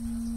Mm.